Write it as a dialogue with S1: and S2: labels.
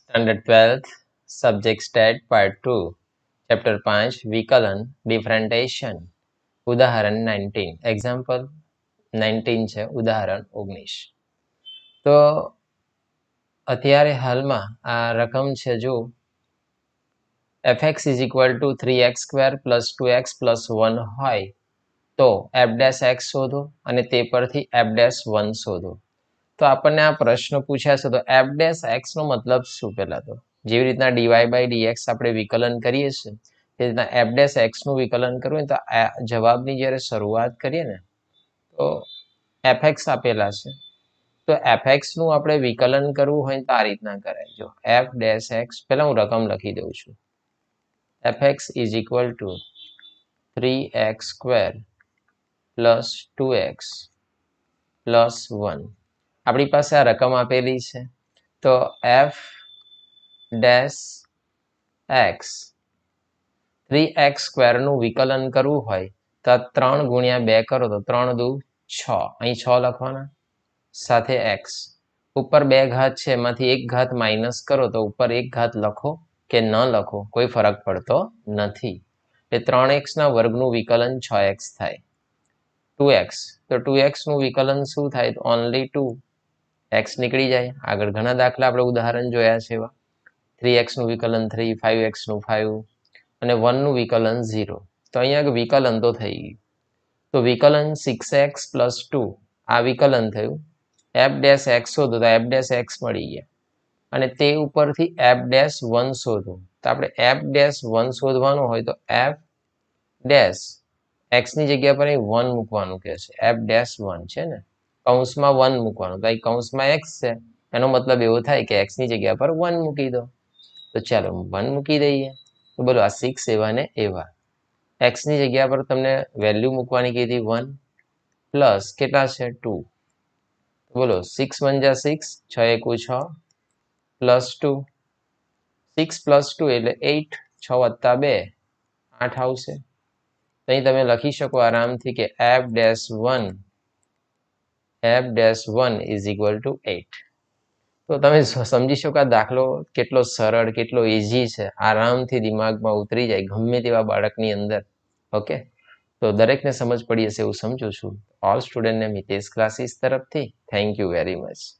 S1: Standard twelfth subject state part two chapter પાંચ વિકલન ડિફરન્ટેશન ઉદાહરણ નાઇન્ટીન એક્ઝામ્પલ નાઇન્ટીન છે ઉદાહરણ ઓગણીસ. તો, અત્યારે હાલમાં આ રકમ છે જો F X is equal to three X square plus two X plus one હોય, તો એફ ડેશ એક્સ શોધો અને તે પરથી એફ ડેશ વન શોધો. તો આપણને આ પ્રશ્ન પૂછ્યા છે તો એફ ડેશ એક્સ નો મતલબ શું પહેલાં તો? જેવી રીતના ડીવાય બાય ડીએક્સ આપણે વિકલન કરીએ છીએ એ રીતના એફ ડેશ એક્સનું વિકલન કરવું તો જવાબની જ્યારે શરૂઆત કરીએ ને, તો એફ એક્સ આપેલા છે. તો એફ એક્સનું આપણે વિકલન કરવું હોય તો આ રીતના કરાય. જો એફ ડેશ એક્સ પહેલાં હું રકમ લખી દઉં છું. F X is equal to three X square plus two X plus one આપણી પાસે આ રકમ આપેલી છે. તો F dash X three X સ્ક્વેરનું વિકલન કરવું હોય તો ત્રણ ગુણ્યા બે કરો તો ત્રણ દુ છ. અહીં છ લખવાના. સાથે એક્સ ઉપર બે ઘાત છે, એમાંથી એક ઘાત માઇનસ કરો તો ઉપર એક ઘાત લખો કે ન લખો, કોઈ ફરક પડતો નથી. એ ત્રણ એક્સના વર્ગનું વિકલન છ એક્સ થાય. ટુ એક્સ તો ટુ એક્સનું વિકલન શું થાય? ઓનલી ટુ એક્સ નીકળી જાય. આગળ ઘણા દાખલા આપણે ઉદાહરણ જોયા છે એવા. થ્રી એક્સનું વિકલન થ્રી ફાઇવ એક્સનું ફાઇવ અને વનનું વિકલન ઝીરો તો અહીંયા વિકલન તો થઈ ગયું. તો વિકલન સિક્સ એક્સ પ્લસ ટુ આ વિકલન થયું. એફ ડેશ એક્સ શોધો તો એફ ડેશ એક્સ મળી ગયા. અને તે ઉપરથી એફ ડેશ વન શોધો. તો આપણે એફ ડેશ વન શોધવાનું હોય તો એફ ડેશ એક્સની જગ્યા પર અહીં વન મૂકવાનું કહે છે. એફ ડેશ વન છે ને? કૌંસમાં વન મૂકવાનું. તો અહીં કૌંસમાં એક્સ છે, એનો મતલબ એવો થાય કે એક્સની જગ્યા પર વન મૂકી દો. તો ચાલો વન મૂકી દઈએ. તો બોલો, આ સિક્સ એવા ને એવા. એક્સની જગ્યા પર તમને વેલ્યુ મૂકવાની કીધી વન પ્લસ કેટલા છે? ટુ બોલો સિક્સ મંજા સિક્સ છ એકુ છ plus two six plus two એટલે એઇટ છ વત્તા બે, આઠ આવશે. અહીં તમે લખી શકો આરામથી કે F dash one F dash one is equal to eight તો તમે સમજી શકો દાખલો કેટલો સરળ, કેટલો ઇઝી છે. આરામથી દિમાગમાં ઉતરી જાય, ગમે તેવા બાળકની અંદર. ઓકે? તો દરેકને સમજ પડી હશે એવું સમજુ છું. ઓલ સ્ટુડન્ટને મિતેશ ક્લાસીસ તરફથી. Thank you very much